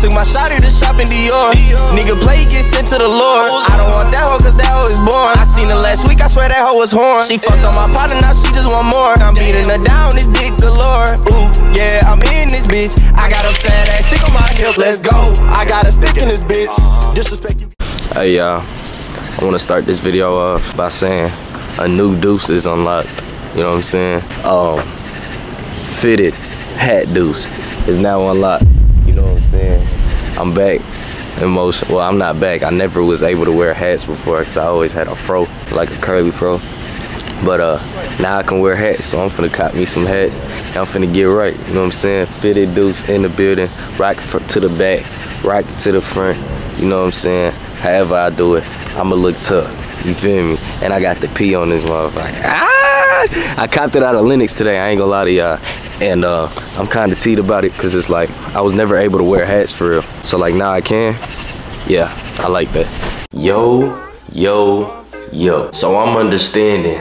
Took my shot shop in Dior. Nigga play, get sent to the Lord. I don't want that hoe, cause that hoe is born. I seen her last week, I swear that hoe was horn. She fucked on my partner, now she just want more. I'm beating her down, this dick galore. Ooh, yeah, I'm in this bitch. I got a fat ass stick on my hip, let's go. I got a stick in this bitch. Disrespect you. Hey y'all, I want to start this video off by saying a new deuce is unlocked. You know what I'm saying? Um, fitted hat deuce is now unlocked. You know what I'm saying? I'm back in motion. Well, I'm not back. I never was able to wear hats before because I always had a fro, like a curly fro. But uh, now I can wear hats, so I'm finna cop me some hats. I'm finna get right. You know what I'm saying? Fitted deuce in the building, rock to the back, rock to the front. You know what I'm saying? However I do it, I'ma look tough. You feel me? And I got the P on this motherfucker. Ah! I copped it out of Linux today. I ain't gonna lie to y'all. And uh, I'm kind of teed about it because it's like I was never able to wear hats for real. So like now I can. Yeah, I like that. Yo, yo, yo. So I'm understanding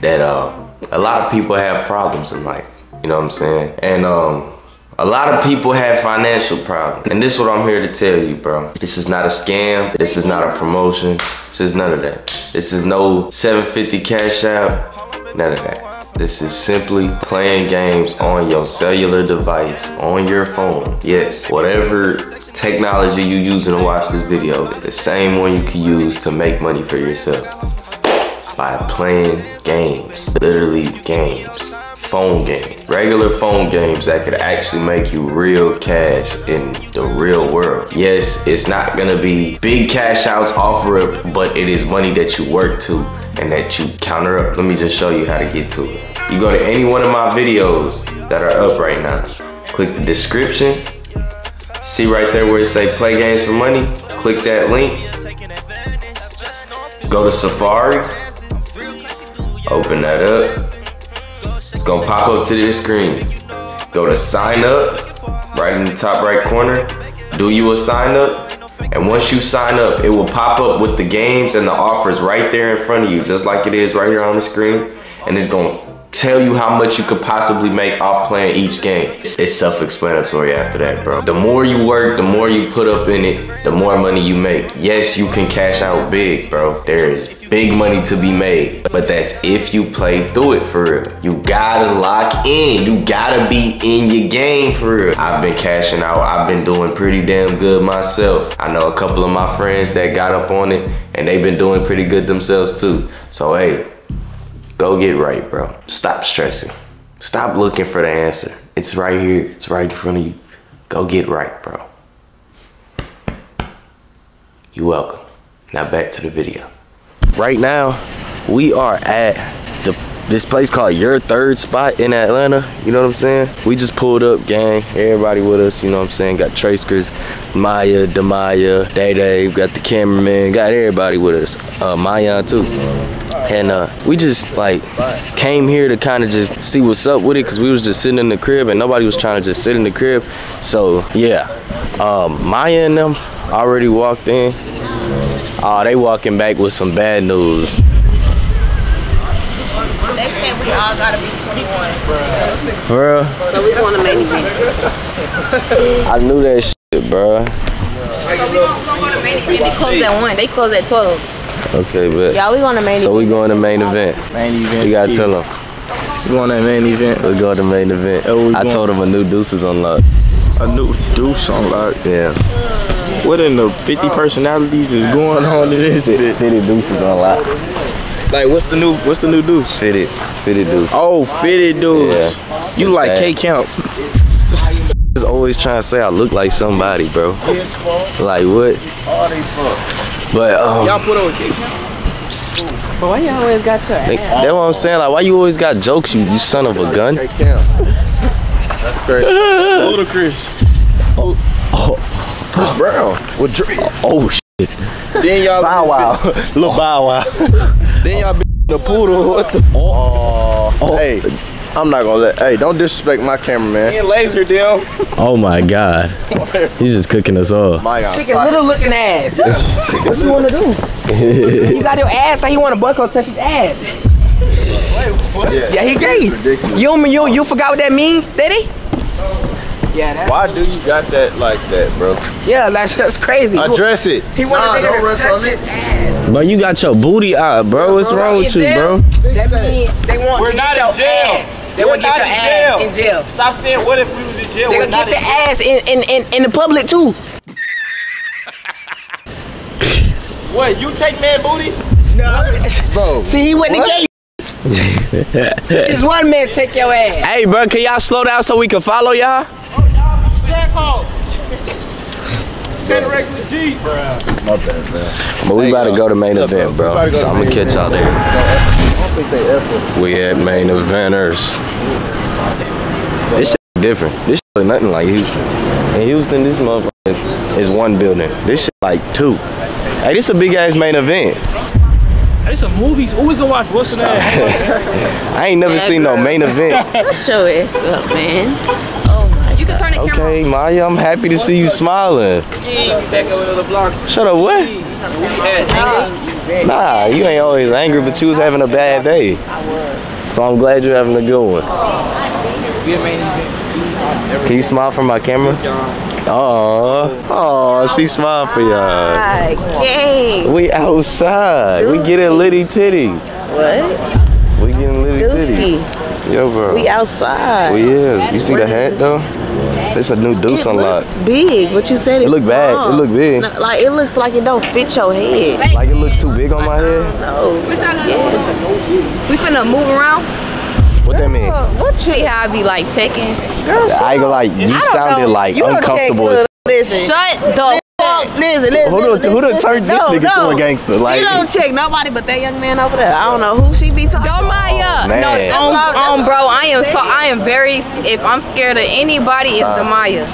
that uh, a lot of people have problems in life. You know what I'm saying? And um, a lot of people have financial problems. And this is what I'm here to tell you, bro. This is not a scam. This is not a promotion. This is none of that. This is no 750 cash out. None of that. This is simply playing games on your cellular device, on your phone. Yes, whatever technology you're using to watch this video is the same one you can use to make money for yourself. By playing games, literally games phone games, regular phone games that could actually make you real cash in the real world. Yes, it's not gonna be big cash outs off rip, but it is money that you work to and that you counter up. Let me just show you how to get to it. You go to any one of my videos that are up right now, click the description, see right there where it say play games for money, click that link, go to Safari, open that up, it's gonna pop up to this screen. Go to sign up, right in the top right corner. Do you a sign up? And once you sign up, it will pop up with the games and the offers right there in front of you, just like it is right here on the screen. And it's gonna tell you how much you could possibly make off playing each game. It's self-explanatory after that, bro. The more you work, the more you put up in it, the more money you make. Yes, you can cash out big, bro. There is big money to be made, but that's if you play through it for real. You gotta lock in. You gotta be in your game for real. I've been cashing out. I've been doing pretty damn good myself. I know a couple of my friends that got up on it and they've been doing pretty good themselves too. So hey, Go get right, bro. Stop stressing. Stop looking for the answer. It's right here. It's right in front of you. Go get right, bro. You're welcome. Now back to the video. Right now, we are at the this place called Your Third Spot in Atlanta. You know what I'm saying? We just pulled up, gang. Everybody with us, you know what I'm saying? Got Tracers, Maya, Demaya, Day Day, got the cameraman, got everybody with us. Uh, Maya too. And uh, we just like came here to kind of just see what's up with it because we was just sitting in the crib and nobody was trying to just sit in the crib. So yeah, um, Maya and them already walked in. Oh, they walking back with some bad news. They said we all gotta be 21. For real? So we going to main event. I knew that shit, bro. So we gonna go to event. They close at 1. They close at 12. Okay, but Yeah, we going to main so event. we going to main event. Main event. You gotta tell them. We going to main event. We going to main event. Oh, I told them a new deuce is unlocked. A new deuce on lock. Yeah. What in the 50 personalities is going on in this bit? Fitted deuce is unlocked. Like, what's the new? What's the new deuce? Fitted. Fitted deuce. Oh, fitted deuce. Yeah. You like K count? Just always trying to say I look like somebody, bro. Like what? But um, Y'all put on K count. But why you always got your they- ass? that's what I'm saying. Like, why you always got jokes, you you son of a gun? K count. That's great. Ludacris. Chris Brown with Drake. Oh shit. Then y'all. Bow Wow, little Bow Wow. Then y'all be the poodle. What the? Oh, hey, I'm not gonna let. Hey, don't disrespect my cameraman. And laser deal. Oh my God. He's just cooking us off. My God, Chicken little looking ass. what you want to do? you got your ass, so he want to buckle touch his ass. Yeah, he gay. You, you, you forgot what that mean, did he? Yeah, that, Why do you got that like that, bro? yeah, that's that's crazy. Address it. He wanted Nah, a don't nigga run to touch his ass. Bro, you got your booty out, bro. What's wrong with you, bro? That mean they want We're to get your jail. ass. They We're want to get your in ass jail. in jail. Stop saying what if we was in jail. They We're gonna get your jail. ass in, in, in, in the public too. What? You take man booty? No. Bro. See, he went to gay. Just one man take your ass. Hey, bro, can y'all slow down so we can follow y'all? Jack Hawk. Send a regular G, bro. My bad, man. But we Hey, about to go to main event, bro. bro. We about to go So I'm gonna catch y'all there. I don't think they effort. We at main eventers. This shit different. This shit nothing like Houston. In Houston, this motherfucker is one building. This shit like two. Hey, this a big ass main event. Hey, some movies. Who we gonna watch? What's the name? I ain't never seen no main event. Shut your ass up, man. Oh my. You can turn the camera Okay, Maya, I'm happy to see you smiling. Back over the blocks. Shut up, what? Nah, you ain't always angry, but you was having a bad day. So I'm glad you're having a good one. Can you smile for my camera? Oh, oh, she smiled for y'all. Hi, gang. We outside. We getting litty titty. What? We getting litty titty. Yo, bro. We outside. We is. You see the hat though? It's a new deuce it unlocked. looks big, but you said It it's look bad. It look big. No, like it looks like it don't fit your head. Like it looks too big on my head. No. We finna move around. What that mean? What you? See how I be like checking. Girl, I ain't gonna like. You I sounded know. like You uncomfortable. check. Listen. Shut the fuck. Listen, listen, Who done- listen, who done turned this no, nigga to a gangster? Like, She don't check nobody but that young man over there. I don't know who she be talking. Don't Maya. Oh, man. no, That's on, what I- that's um, on, bro. I'm so. I am very. If I'm scared of anybody, it's the Maya.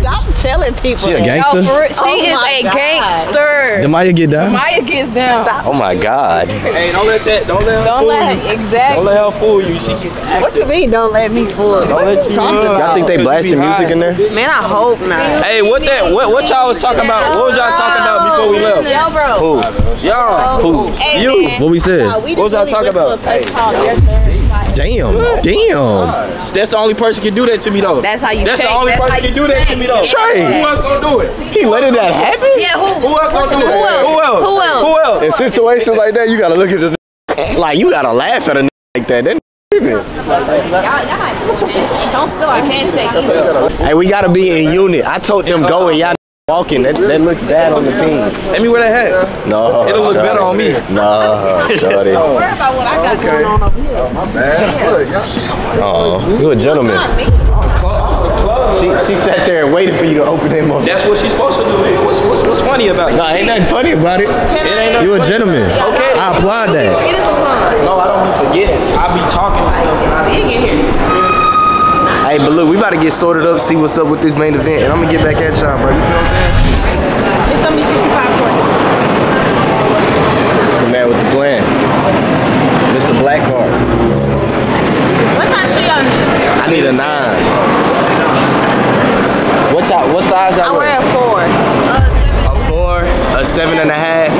Stop telling people. She a gangster? No, real, she Oh is my a God. gangster. Maya get down? Maya gets down. Oh my god. Hey, don't let that. Don't let Don't fool let you. her. Exactly. Don't let her fool you. She gets What you mean? Don't let me fool. Don't what let you you talking know. Y'all think they blasting music in there? Man, I hope not. Hey, what that? What what y'all was talking about? What was y'all talking about before we left? Yo, bro. Who? Y'all. Who? Hey, You. man. What we said? Uh, we What was y'all really talking went to about? A place called Your Third. Damn. Damn. That's the only person can do that to me though. That's how you That's check. the only That's person can you do that to me though. Trey. Who else gonna do it? He letting that happen? Yeah. Who? Who else gonna do it? Who else? Who else? Who else? Who else? In situations like that, you gotta look at the. Like you gotta laugh at a n- like that. That Y'all, y'all not doing this. Don't steal our handshake either. Hey, we gotta be in unit. I told them go and y'all walking. That, that looks bad on the team. Let me wear that hat. No. It'll look better on me. No, shorty. Worry about what I got going on over here. Oh, my bad. Look, y'all- Oh, you a gentleman. She, she sat there and waited for you to open him up. That's what she's supposed to do. man. What's what's, what's funny about it? No, ain't nothing funny about it. You a gentleman. Okay. I applaud that. Get us some. No, I don't be forgetting. I be talking and stuff. Big in here. Hey, but look, we about to get sorted up, see what's up with this main event, and I'm gonna get back at y'all, bro. You feel what I'm saying? It's gonna be 65 for The man with the plan. Mr. Blackheart. What's our shit on you? I need a nine. What's y'all, what size I y'all wear wear? a four. A four, a seven and a half.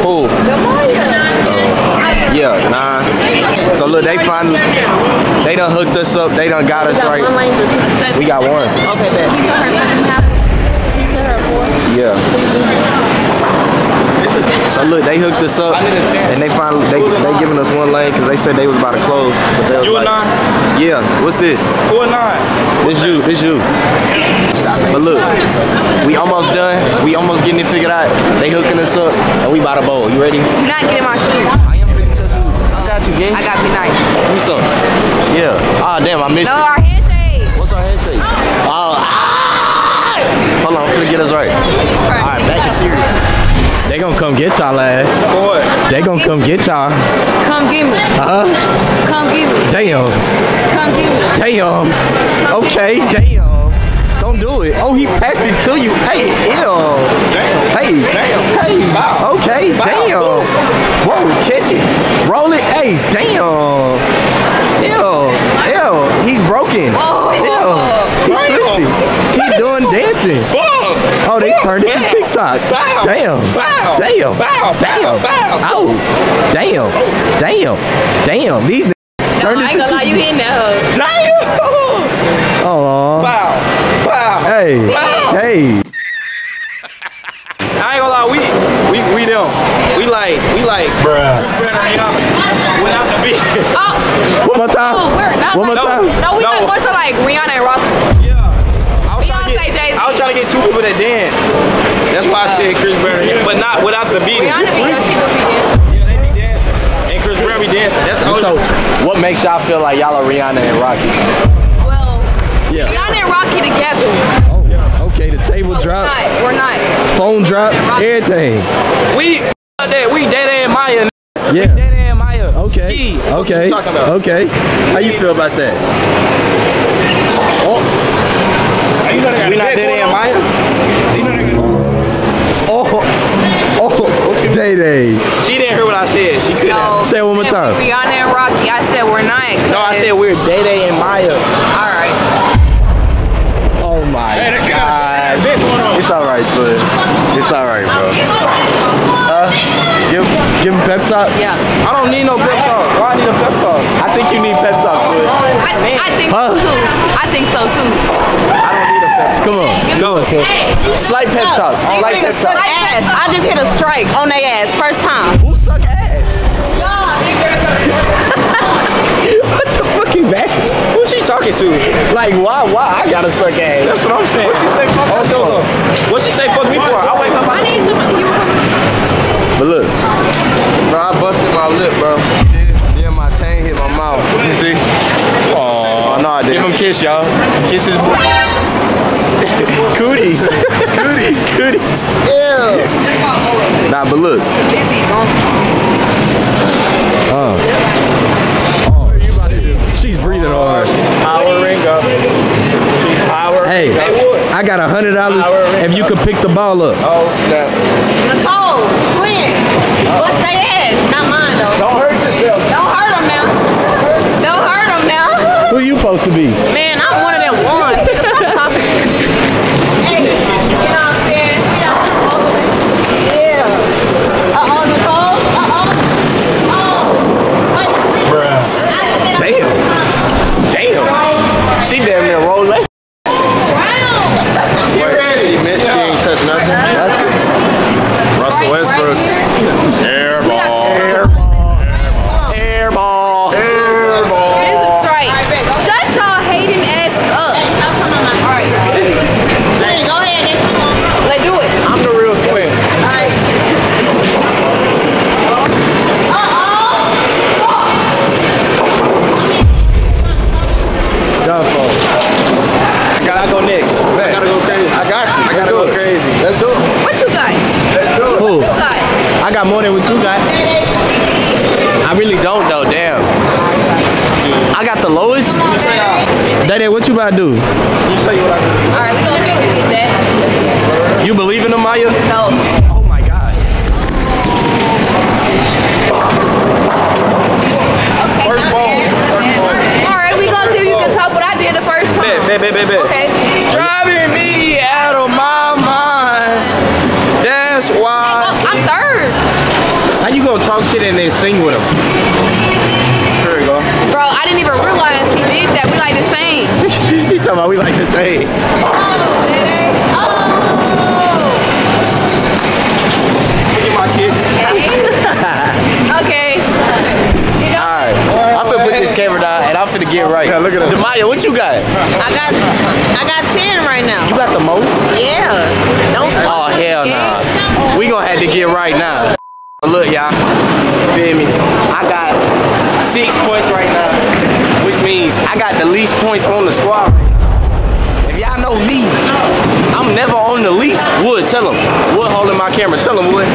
Who? Yeah, nine. So look, they finally, they done hooked us up. They done got us Got one right. lanes or two. We got one. Okay, bet. Pizza her seven and a half. Pizza her four. Yeah. So look, they hooked us up, I need a ten. and they finally they they giving us one lane because they said they was about to close. But they was You a like, nine? Yeah. What's this? Who a nine? This you. This you. But look, we almost done. We almost getting it figured out. They hooking us up, and we about to bowl. You ready? You're not getting my shoe. I got you, gang. I gotta be nice. Give me some. Yeah. Ah, damn, I missed No, it. our handshake. What's our handshake? Oh, ah! Hold on, I'm finna get us right. All right, back to serious. They gonna come get y'all ass. For what? They gonna come get y'all. Come get me. Uh huh? Come get me. Damn. Come get me. Damn. Okay, damn. Don't do it. Oh, he passed it to you. Hey, ew. Hey. Damn. Hey. Okay, damn. Whoa, catch it. Roll it. Hey, damn. Ew. Ew. He's broken. Oh. Ew. He's twisted. He's doing dancing. Oh, they turned it to TikTok. Damn. Damn. Damn. Oh. Damn. Damn. Damn. These n- No, turned I it ain't to gonna lie, you TikTok. hitting that hoe. Damn! Oh, Hey, hey. I ain't gonna lie, we we we them. We like we like Bruh. without the beat. Oh, One more time. oh, we're not One more time. No, we No. like more so like Rihanna and Rock. Yeah. I was trying to get, Jay-Z. I was trying to get two people that dance. That's why I said Chris Brown, but not without the beat. Rihanna be she do be dancing. Yeah, they be dancing. And Chris Brown be dancing. That's the only So, what makes y'all feel like y'all are Rihanna and Rocky? Well, Yeah. Rihanna and Rocky together. Oh, okay, the table But we're drop, not. We're not. phone drop, everything. we that we Dada and Maya. Yeah. Dada and Maya. Okay. Ski. What Okay. you talking about? Okay. How you feel about that? Oh. We not Dada and Maya. Oh, oh, oh Day Day. She didn't hear what I said. She couldn't. No, Say it one more time. Rihanna and Rocky. I said we're not. No, I 'cause- said we're Dada and Maya. All right. Oh my god. It's alright, twin. It's alright, bro. Uh, give, give him pep talk. Yeah. I don't need no pep talk. Why I need a pep talk? I think you need pep talk, twin. I, I think Huh? so too. I think so too. I don't need a pep talk. Come on. Go. On. Slight pep talk. Slight pep talk. ass. I just hit a strike on their ass first time. Talking to? Like, why? Why? I gotta suck ass. That's what I'm saying. What she say? Fuck oh, so, what she say? Fuck me for? I wake up. I need some. You But look, Bro, I busted my lip, bro. Yeah, my chain hit my mouth. You see? oh no, I didn't. him a kiss, y'all. Kiss his boy. Cooties. Cooties. Cooties. just gonna go with it. Nah, but look. Dollars if you could pick the ball up. Oh, snap. Nicole, twin. Bust their ass. Not mine though. Don't hurt yourself. Don't hurt them now. Don't hurt them now. Who you supposed to be? Man, I'm Daddy, what you about to do? All right, we gonna see if we get that. You believe in them, Maya? No. Oh my god. First ball. All right, we gonna see if you can top what I did the first time. Bet, bet, bet, bet, bet. Okay. Driving me out of my mind. That's why. I'm third. How you gonna talk shit and then sing with him? Here we go. Bro, I didn't even realize he did that. We like the same. he talking about we like to say. Get my kiss. okay. Alright. I'm finna put this camera down and I'm finna get right. Yeah, look at that. Demaya, what you got? I got, I got 10 right now. You got the most? Yeah. Don't Oh hell nah. We gonna have to get right now. Y'all. Feel me? I got six points right now, which means I got the least points on the squad. If y'all know me, I'm never on the least. Wood, tell him. Wood holding my camera. Tell him, Wood.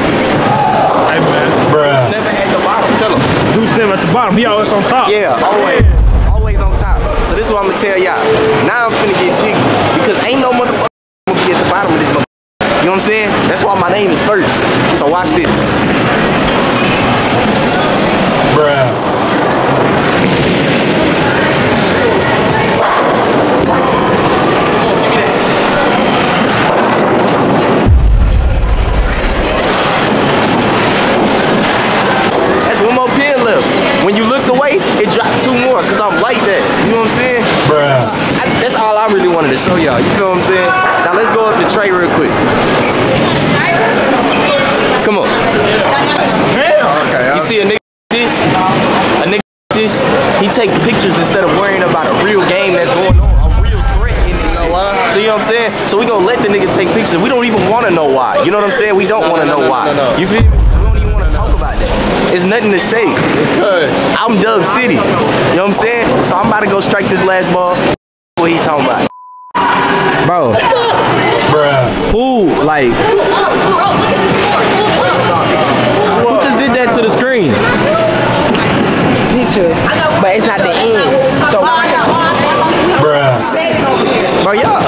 Hey man. Bruh. Never at the bottom. Tell him. Who's them at the bottom? He always on top. Yeah, always. Always on top. So this is what I'm gonna tell y'all. Now I'm finna get jiggy. Because ain't no motherfucker gonna be at the bottom of this motherfucker. You know what I'm saying? That's why my name is first. So watch this. Don't even wanna know why. You know what I'm saying? We don't wanna know why. You feel me? We don't even wanna talk about that. It's nothing to say. Because I'm Dub City. You know what I'm saying? So I'm about to go strike this last ball. What he talking about? Bro. Who like who just did that to the screen? Me too. But it's not the end. So Bro, y'all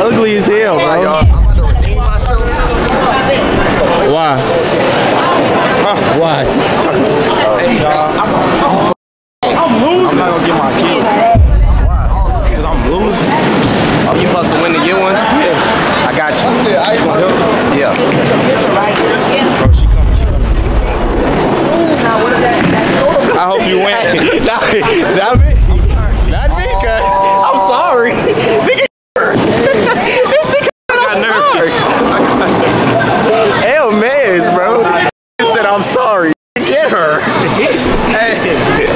hope you win. not, not me. Not me, cuz. I'm sorry. Nigga, this nigga I'm sorry. Hell, man, bro. He said I'm sorry. Get her. Hey.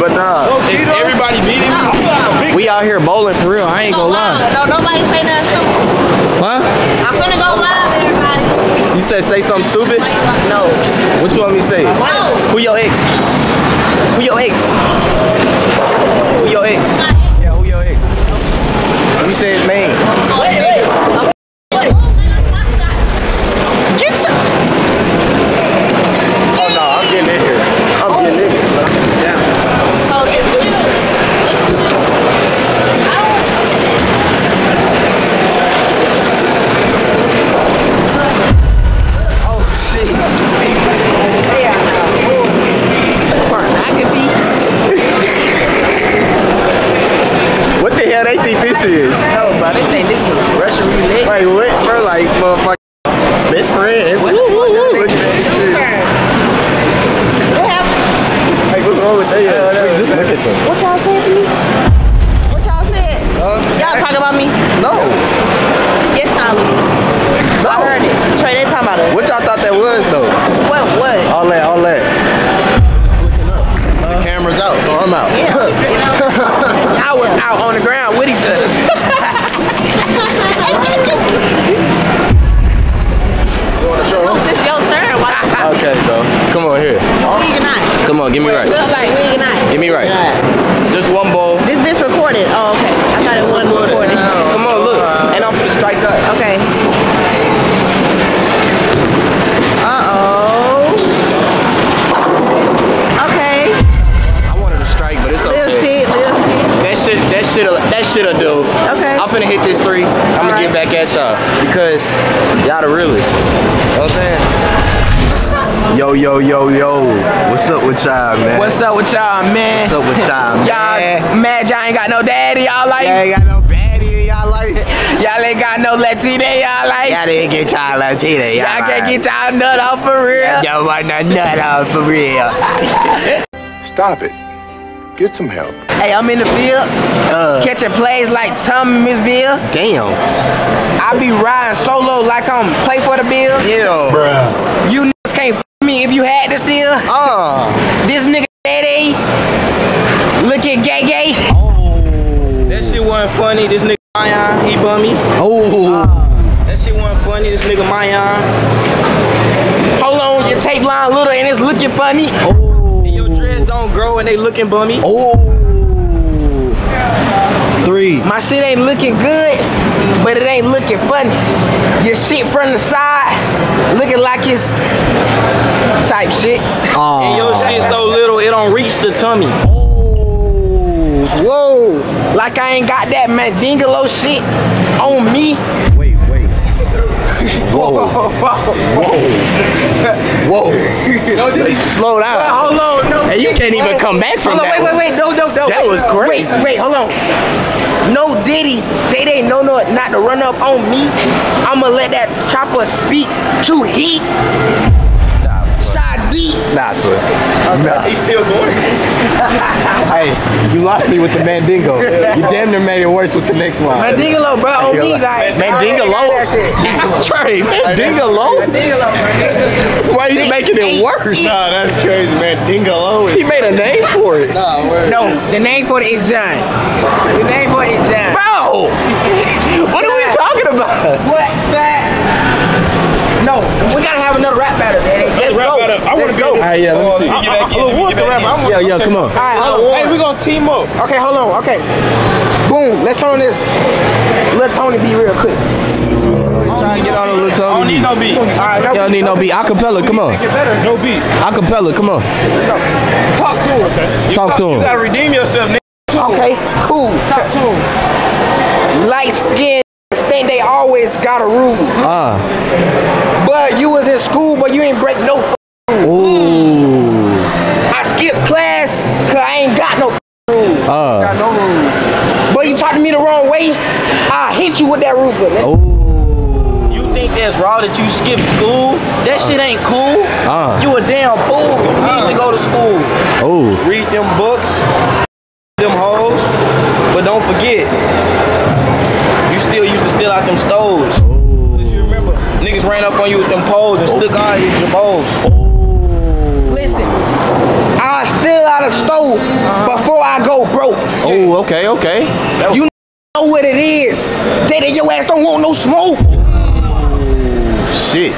But nah, Is everybody beating me? we out here bowling for real. I ain't gonna lie. No, nobody say nothing stupid. Huh? I'm finna go live, everybody. You said say something stupid? No. What you want me to say? No. Who your ex? Who your ex? Who your ex? Yeah, who your ex? We said his okay, bro. Come on here. You wig or not? Come on, give me right. Look like wig or not? Give me right. Just one bowl. This this recorded. Oh, okay. I thought it wasn't recorded. Come on, look. And I'm gonna strike that. Okay. Uh-oh. Okay. I wanted to strike, but it's Little okay. shit, little shit. That shit, that shit'll, that shit'll do. Okay. I'm finna hit this three. I'm gonna Alright. get back at y'all because y'all the realest. You know what I'm saying? Yo, yo, yo, yo. What's up with y'all, man? What's up with y'all, man? What's up with y'all, man? Y'all mad y'all ain't got no daddy, y'all like? Y'all ain't got no baddie y'all life. Y'all ain't got no Latina, y'all like? Y'all didn't get y'all Latina. Y'all, Y'all can't get y'all nut off for real. Y'all want no nut off for real. Stop it. Get some help. Hey, I'm in the field, Uh, catching plays like Tom Missville. damn. I be riding solo like I'm play for the Bills. Ew. You niggas can't f me if you had to steal. Uh. This nigga daddy, at gay gay. That shit wasn't funny. This nigga Mayan, he bummy. Oh. That shit wasn't funny. This nigga Mayan. Hold on, your tape line little and it's looking funny. Oh. And your dreads don't grow and they looking bummy. Oh. Three. My shit ain't looking good, but it ain't looking funny. Your shit from the side, looking like it's type shit. And your shit so little it don't reach the tummy. Oh, whoa, like I ain't got that mandingalo shit on me. Wait, wait. Whoa. Whoa. Whoa. Slow down. Hold on, no. And you can't even come back from hold on, that wait, one. wait, wait, no, no, no. That wait, was crazy. Wait, wait, hold on. No Diddy, they ain't no no not to run up on me. I'ma let that chopper speak to heat. Shy beat. Nah, twin. He's still going. Hey, you lost me with the Mandingo. You damn near made it worse with the next line. Mandingalo, bro, on me, like. Mandingalo? Trey, Mandingalo? Why he's making it worse? Nah, that's crazy, man. Dingalo He made a name for it. Nah, word. No, the name for it is John. The name for it is John. Bro! What are we talking about? What? No, we gotta have another rap battle, man. Let's rap go. battle. I wanna go. in this. Hey, yeah, let me see. I, I, I, want the rapper. I want Yeah, yeah, come on. All right, hold on. Hey, we gonna team up. Okay, hold on. Okay. Boom. Let's turn this. Let Tony be real quick. Try and get on a little I don't need no beat. All right, no, Y'all need no beat. Acapella, come on. No beat. Acapella, come on. talk to him. Talk to him. You gotta redeem yourself, nigga. Okay, cool. Talk to him. Light skin think they always got a rule. Ah. But you was in school, but you ain't break no f- Ooh. I skipped class, cause I ain't got no f- rules. Ah. Got no rules. But you talk to me the wrong way, I hit you with that rule. But Ooh. You think that's raw that you skipped school? That shit ain't cool. Uh. You a damn fool. You need to go to school. Oh. Read them books, them hoes, but don't forget, out them stoves. Cause you remember, niggas ran up on you with them poles and stuck out your jabos. listen, I steal out of stove before I go broke. Oh, okay, okay. You know what it is. Daddy, your ass don't want no smoke. Shit.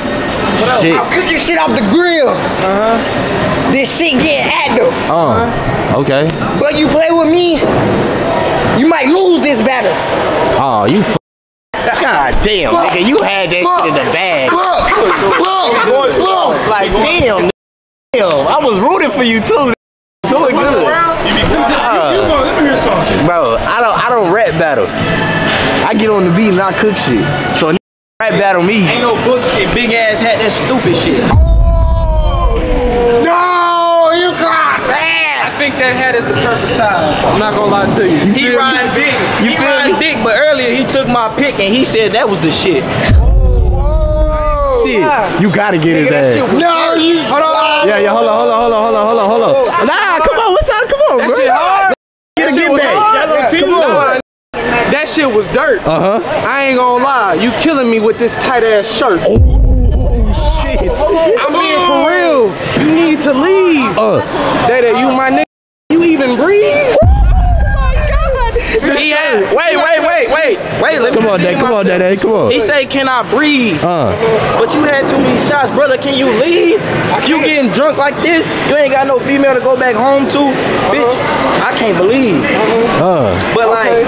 Shit. I'm cooking shit off the grill. Uh-huh. This shit getting active. Uh. Okay. But you play with me, you might lose this battle. Oh, you. F- God damn, Look, nigga, you had that look, shit in the bag. Look, look, look. Like, damn, damn. I was rooting for you too. Doing good. Bro, I don't, I don't rap battle. I get on the beat and I cook shit. So rap battle me. Ain't no book shit, big ass hat, that stupid shit. I'm not gonna lie to you. He riding dick. You he feel riding me? dick, but earlier he took my pick and he said that was the shit. Shit, you gotta get his ass. No, you. Hold on. Yeah, yeah, hold on, hold on, hold on, hold on, hold on, hold on. Nah, come on, what's up? Come on, bro. shit hard. Get a get back. Yeah, Come on. That shit was dirt. Uh huh. I ain't gonna lie. You killing me with this tight ass shirt. Oh shit. I'm being for real. You need to leave. Uh. Dada, you my nigga. You even breathe? He had, wait, wait, wait, wait, wait. Let me Come on, Dad. Come on, Dad. Come on. He say, can I breathe? Uh. But you had too many shots, brother. Can you leave? You getting drunk like this? You ain't got no female to go back home to, bitch. I can't believe. Uh. But like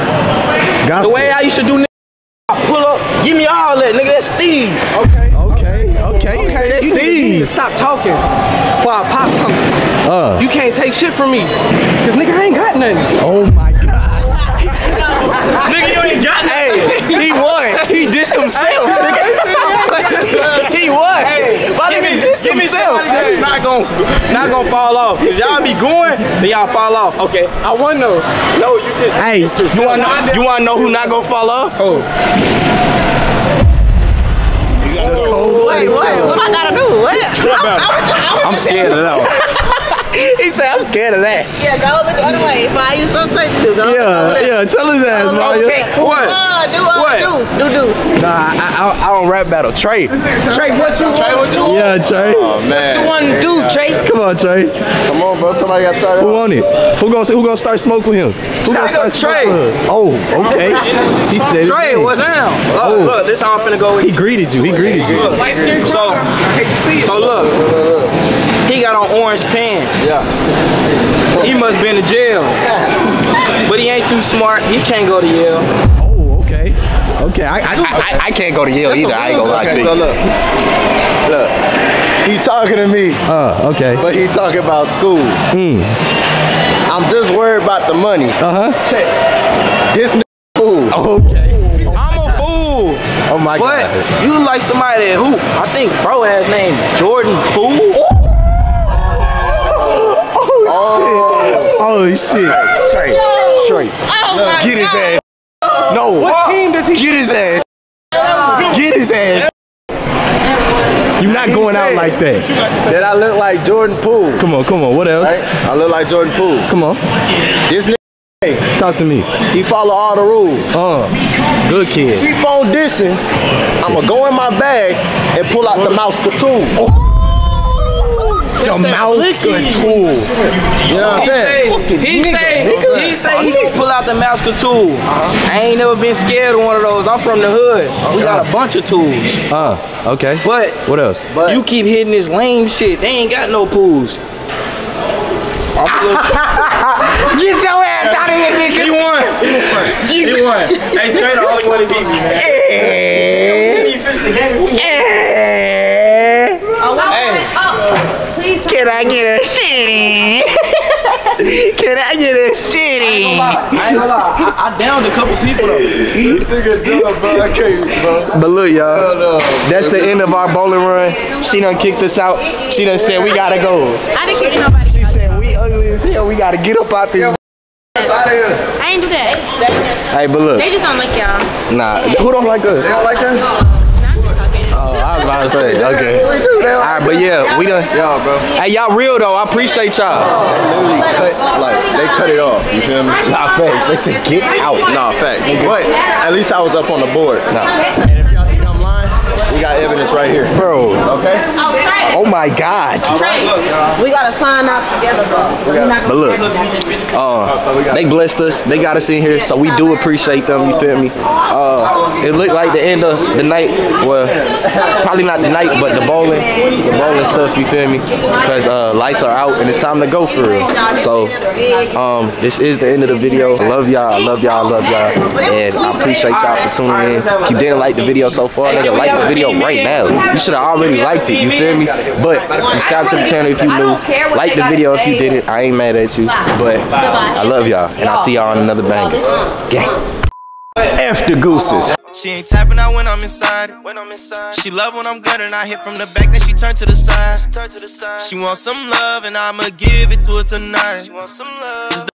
the way I used to do, nigga, I pull up, give me all that, nigga. That's Steve. Okay. Okay. Okay. You say that's You need, you need to Steve. stop talking before I pop something. Uh. You can't take shit from me. Cause nigga, I ain't got nothing. Oh my God. Nigga, you ain't got Hey, he won. He dissed himself, nigga. he won. My nigga dissed Give me himself. somebody that's not gonna not gonna fall off. Cause y'all be going, then y'all fall off. Okay. I won though. No, you just Hey, you wanna know? You wanna know who not gonna fall off? Oh. Wait, what? What I gotta do? What? I, I'm scared of that. He said, "I'm scared of that." yeah, go look the other way. Find you something safe to do. Go Yeah, there. yeah. Tell his ass, Mario. Okay, what? Uh, do uh, What? deuce, do deuce. Nah, I, I, I don't rap battle. Trey. Trey, what you Trey, what you Yeah, Trey. Oh, man. want to do, Trey? Come on, Trey. Come on, bro. Somebody got started. Who on it? Who gonna who gonna start smoke with him? Who gonna start Trey. smoke with him? Oh, okay. He said. Trey, what's down? Look, Oh. look, this how I'm finna go. He greeted you. He greeted you. Look, so, so look, he got on orange pants. Yeah. He must been in jail, but he ain't too smart. He can't go to Yale. Oh, okay. Okay. I I, I, I can't go to Yale either. I ain't gonna lie to Okay, you. so look. Look. He talking to me, Uh, okay. but he talking about school. Hmm. I'm just worried about the money. Uh huh. Check. This n- fool. Okay. I'm a fool, Oh my but God. you like somebody that hoop. I think bro has name Jordan Poole. Oh shit. Trey. Trey. Get his ass. No. What team does he? Get his ass. Get his ass. You're not He going out like that. That I look like Jordan Poole. Come on, come on. What else? Right? I look like Jordan Poole. Come on. This nigga, Talk to me. he follow all the rules. Uh, good kid. Keep on dissing. I'ma go in my bag and pull out the mouse tool. The mouse tool. You know what I'm saying? He say, he say he gonna pull out the Masker tool. Uh-huh. I ain't never been scared of one of those. I'm from the hood. We got a bunch of tools. Uh, okay. But What else? But you keep hitting this lame shit. They ain't got no pools. Get your ass out of here, nigga. He won. He won. Hey, Trey the only one to beat me, man. Oh, wait, oh, please. Can I get a city? Can I get a city? I ain't gonna lie. I, I downed a couple people though. This nigga dumb, bro. I can't, bro. But look, y'all, Hell no. that's the end of our bowling run. She done kicked us out. She done said we gotta go. I didn't kick nobody. She said we ugly as hell. We gotta get up out this. I ain't do that. Hey, but look, They just don't like y'all. nah, who don't like us? They don't like us? No, I'm just talking. Oh, I was about to say, okay. All right, but yeah, we done. Y'all, bro. Hey, y'all real though. I appreciate y'all. They literally cut, like, they cut it off. You feel me? Nah, facts. They said get out. Nah, facts. But at least I was up on the board. Nah. And if y'all think I'm lying, we got evidence right here. Bro. Okay? Oh, Oh my God. Trey. We gotta sign out together, bro. But look, uh, they blessed us. They got us in here, so we do appreciate them. You feel me? Uh, it looked like the end of the night. Well, probably not the night, but the bowling, the bowling stuff. You feel me? Because uh, lights are out and it's time to go for real. So, um, this is the end of the video. I love y'all. I love y'all. I love y'all. And I appreciate y'all for tuning in. If you didn't like the video so far, nigga, like the video right now. You should have already liked it. You feel me? But subscribe to the channel if you new. Like the video if you didn't. I ain't mad at you. But I love y'all. And I'll see y'all on another bang. Gang. F the gooses. She ain't tapping out when I'm inside. When I'm inside. She love when I'm good and I hit from the back, then she turn to the side. She, turn to the side. she wants some love and I'ma give it to her tonight. She wants some love.